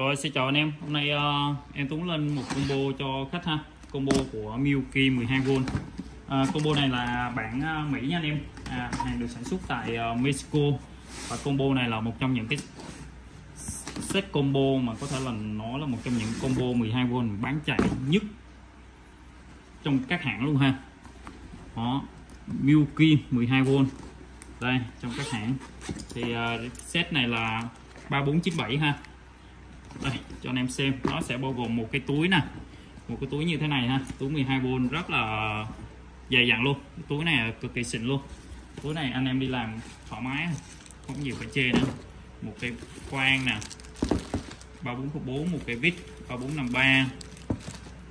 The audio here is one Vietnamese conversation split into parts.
Rồi xin chào anh em, hôm nay uh, em Tuấn lên một combo cho khách ha. Combo của Milky 12V uh, ờ, Combo này là bản uh, Mỹ nha anh em. À, Hàng được sản xuất tại uh, Mexico. Và combo này là một trong những cái set combo mà có thể là nó là một trong những combo 12V bán chạy nhất trong các hãng luôn ha. Đó, Milky 12V đây trong các hãng. Thì uh, set này là 3497 ha đây, cho anh em xem. Nó sẽ bao gồm một cái túi nè. Một cái túi như thế này ha. Túi 12V rất là dày dặn luôn. Cái túi này cực kỳ xịn luôn. Túi này anh em đi làm thoải mái, không nhiều phải chê nữa. Một cái khoan nè. 3404 một cái vít 3453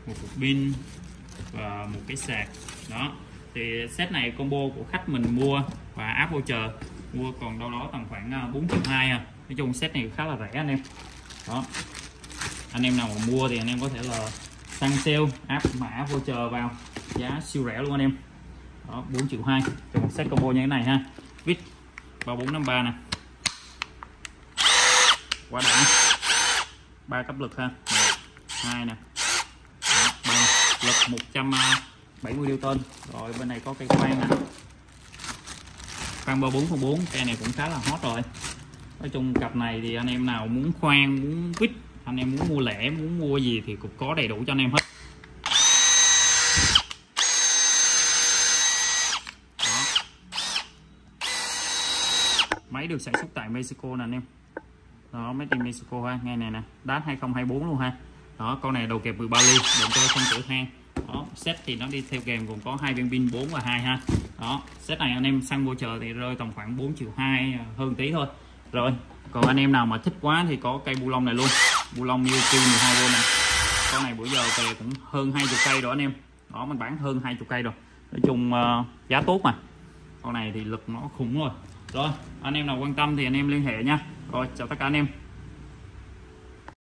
một cục pin và một cái sạc. Đó. Thì set này combo của khách mình mua và áp voucher. Mua còn đâu đó tầm khoảng à, 4 triệu hai à. Nói chung set này khá là rẻ anh em đó. Anh em nào mà mua thì anh em có thể là tăng sale áp mã voucher vào. Giá siêu rẻ luôn anh em. Đó 4 triệu 2 cho một set combo như thế này ha. Vít 3453 nè. Quá đã. Ba cấp lực ha. Một, hai nè. 3 lực 170 à, Newton. Rồi, bên này có cây khoan nè. Khoan 3404 cây này cũng khá là hot rồi nói chung cặp này thì anh em nào muốn khoan, muốn quýt, anh em muốn mua lẻ, muốn mua gì thì cũng có đầy đủ cho anh em hết. Đó. máy được sản xuất tại Mexico nè anh em. Đó máy in Mexico ha, ngay này nè đát 2024 luôn ha. Đó, con này đầu kẹp 13 ly động cho không cửa hang. Đó, set thì nó đi theo kèm gồm có hai viên pin 4 và 2 ha. Đó, set này anh em sang vô chờ thì rơi tầm khoảng 4 triệu 2 à, hơn tí thôi rồi còn anh em nào mà thích quá thì có cây bu lông này luôn. Bu lông Milky 12V này con này bữa giờ về cũng hơn 20 cây rồi anh em. Đó mình bán hơn 20 cây rồi. Nói chung uh, giá tốt mà. Con này thì lực nó khủng rồi. Rồi anh em nào quan tâm thì anh em liên hệ nha. Rồi chào tất cả anh em.